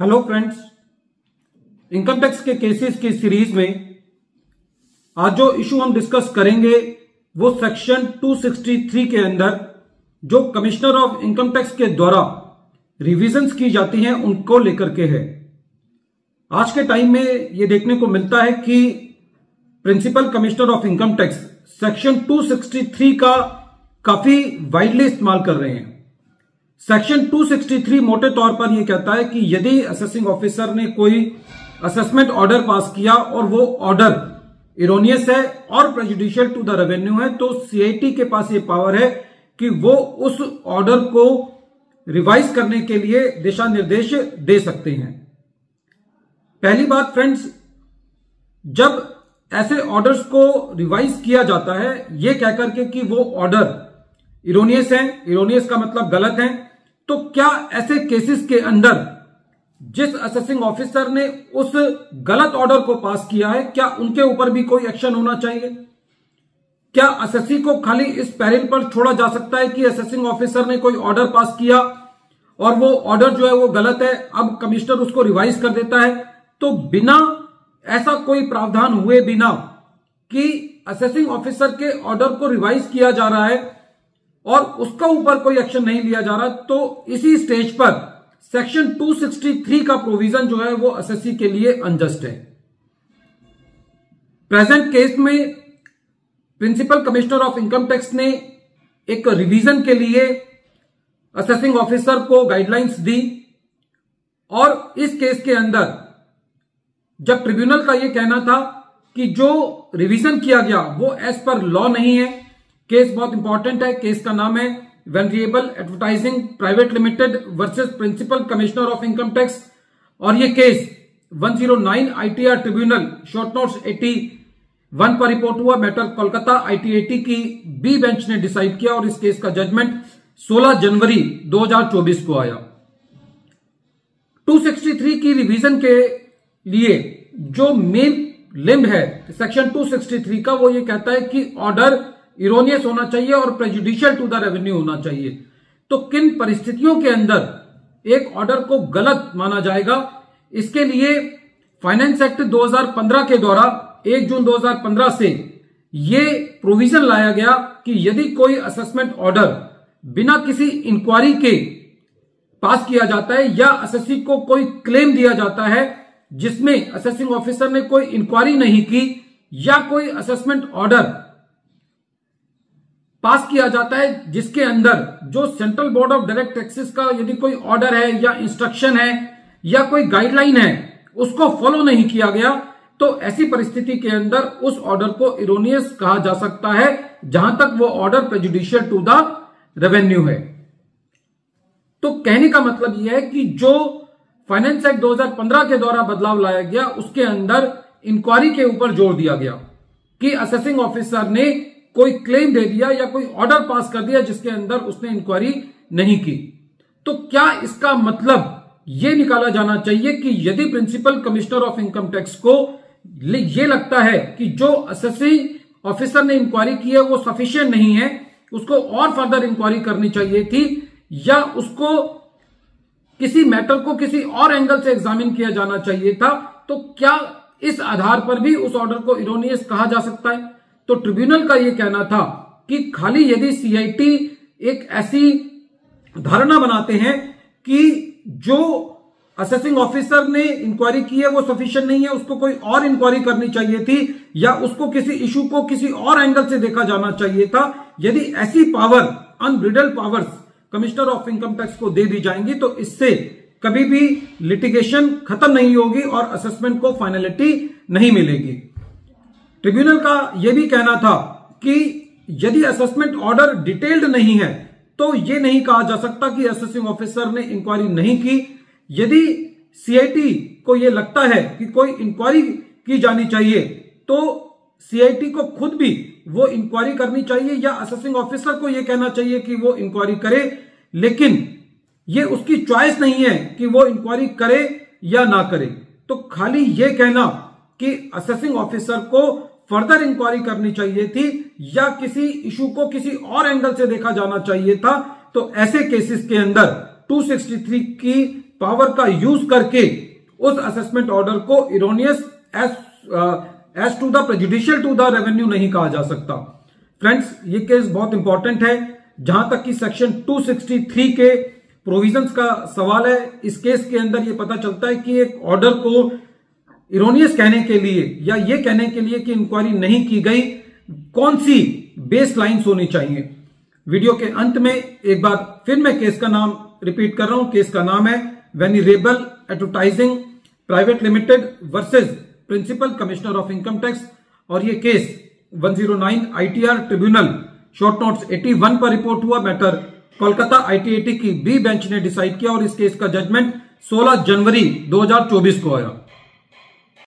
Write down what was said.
Hello friends income tax के cases की series में आज जो इशू हम डिस्कस करेंगे, वो सेक्शन 263 के अंदर, जो कमिश्नर ऑफ़ इनकम टैक्स के द्वारा रिविजन्स की जाती हैं, उनको लेकर के है। आज के टाइम में ये देखने को मिलता है कि principal commissioner of income tax section 263 का काफ़ी वाइडली इस्तेमाल कर रहे हैं। सेक्शन 263 मोटे तौर पर यह कहता है कि यदि असेसिंग ऑफिसर ने कोई असेसमेंट ऑर्डर पास किया और वो ऑर्डर इरोनियस है और प्रेजुडिशियल टू द रेवेन्यू है तो सीआईटी के पास ये पावर है कि वो उस ऑर्डर को रिवाइज करने के लिए दिशा निर्देश दे सकते हैं। पहली बात फ्रेंड्स जब ऐसे ऑर्डर्स को रिवाइज किया जाता है, ये कहकर के कि वो ऑर्डर इरोनियस है। इरोनियस का मतलब गलत है। तो क्या ऐसे केसेस के अंदर जिस असेसिंग ऑफिसर ने उस गलत ऑर्डर को पास किया है, क्या उनके ऊपर भी कोई एक्शन होना चाहिए? क्या असेसी को खाली इस पैरिल पर छोड़ा जा सकता है कि असेसिंग ऑफिसर ने कोई ऑर्डर पास किया और वो ऑर्डर जो है वो गलत है, अब कमिश्नर उसको रिवाइज कर देता है? तो बिना ऐसा कोई प्रावधान हुए बिना कि असेसिंग ऑफिसर के ऑर्डर को रिवाइज किया जा रहा है और उसका ऊपर कोई एक्शन नहीं लिया जा रहा तो इसी स्टेज पर सेक्शन 263 का प्रोविज़न जो है, वो एसएससी के लिए अनजस्ट है। प्रेजेंट केस में principal commissioner of income tax ने एक रिवीजन के लिए असेसिंग ऑफिसर को गाइडलाइंस दी और इस केस के अंदर जब ट्रिब्यूनल का यह कहना था कि जो रिवीजन किया गया, वो एज पर लॉ नहीं है केस बहुत इंपॉर्टेंट है। केस का नाम है वेनरिएबल advertising private limited versus principal commissioner of income tax और ये case 109 ITR tribunal short notes 80 one पर रिपोर्ट हुआ। मैटर कोलकाता आईटीएटी की बी बेंच ने डिसाइड किया और इस केस का जजमेंट 16 जनवरी 2024 को आया। 263 की रिवीजन के लिए जो मेन लिम्ब है सेक्शन 263 का वो ये कहता है कि ऑर्डर इरोनियस होना चाहिए और प्रेजुडिशियल टू द रेवेन्यू होना चाहिए। तो किन परिस्थितियों के अंदर एक ऑर्डर को गलत माना जाएगा? इसके लिए फाइनेंस एक्ट 2015 के द्वारा 1 जून 2015 से ये प्रोविज़न लाया गया कि यदि कोई असेसमेंट ऑर्डर बिना किसी इंक्वायरी के पास किया जाता है या असेसी को कोई क्लेम दिया जाता है जिसमें असेसिंग ऑफिसर ने कोई इंक्वायरी नहीं की या कोई असेसमेंट ऑर्डर पास किया जाता है, जिसके अंदर जो central board of direct taxes का यदि कोई ऑर्डर है या इंस्ट्रक्शन है या कोई गाइडलाइन है, उसको फॉलो नहीं किया गया तो ऐसी परिस्थिति के अंदर उस ऑर्डर को इरोनियस कहा जा सकता है, जहाँ तक वो order prejudicial to the revenue है। तो कहने का मतलब यह है कि जो फाइनेंस एक्ट 2015 के द्वारा बदलाव लाया गया, उसके अंदर इंक्वायरी के ऊपर ज़ोर दिया गया कि असेसिंग ऑफिसर ने कोई क्लेम दे दिया या कोई ऑर्डर पास कर दिया जिसके अंदर उसने इंक्वायरी नहीं की। तो क्या इसका मतलब यह निकाला जाना चाहिए कि यदि principal commissioner of income tax को यह लगता है कि जो असेसिंग ऑफिसर ने इंक्वायरी की है, वो सफिशियंट नहीं है, उसको और फर्दर इंक्वायरी करनी चाहिए थी, या उसको किसी मैटर को किसी और एंगल से एग्जामिन किया जाना चाहिए था तो क्या इस आधार पर भी उस ऑर्डर को इरोनियस कहा जा सकता है? तो ट्रिब्यूनल का यह कहना था कि खाली यदि सीआईटी एक ऐसी धारणा बनाते हैं कि जो असेसिंग ऑफिसर ने इंक्वायरी की है, वो सफिशियंट नहीं है, उसको कोई और इंक्वायरी करनी चाहिए थी या उसको किसी इशू को किसी और एंगल से देखा जाना चाहिए था, यदि ऐसी power unbridled powers commissioner of income tax को दे दी जाएँगी तो इससे कभी भी लिटिगेशन खत्म नहीं होगी और असेसमेंट को फाइनलिटी नहीं मिलेगी। ट्रिब्यूनल का यह भी कहना था कि यदि असेसमेंट ऑर्डर डिटेल्ड नहीं है तो यह नहीं कहा जा सकता कि असेसिंग ऑफिसर ने इंक्वायरी नहीं की। यदि सीआईटी को यह लगता है कि कोई इंक्वायरी की जानी चाहिए तो सीआईटी को खुद भी वो इंक्वायरी करनी चाहिए या असेसिंग ऑफिसर को यह कहना चाहिए कि वो इंक्वायरी करे। लेकिन ये उसकी चॉइस नहीं है कि वो इंक्वायरी करे या ना करे। तो खाली ये कहना कि असेसिंग ऑफिसर को फर्दर इंक्वायरी करनी चाहिए थी या किसी इशू को किसी और एंगल से देखा जाना चाहिए था तो ऐसे केसेस के अंदर 263 की पावर का यूज़ करके उस असेसमेंट ऑर्डर को erroneous as as to the prejudicial to the revenue नहीं कहा जा सकता। फ्रेंड्स ये केस बहुत इंपॉर्टेंट है। जहाँ तक कि सेक्शन 263 के प्रोविजंस का सवाल है, इस केस के अंदर ये पता चलता है कि एक ऑर्डर को इरोनियस कहने के लिए या ये कहने के लिए कि इंक्वायरी नहीं की गई, कौन सी बेस लाइन्स होनी चाहिए? वीडियो के अंत में एक बार फिर मैं केस का नाम रिपीट कर रहा हूँ। केस का नाम है venerable advertising private limited versus principal commissioner of income tax और ये case 109 ITR tribunal short notes 81 पर रिपोर्ट हुआ। मैटर कोलकाता आईटीएटी की बी बेंच ने डिसाइड किया और इस केस का जजमेंट 16 जनवरी 2024 को आया।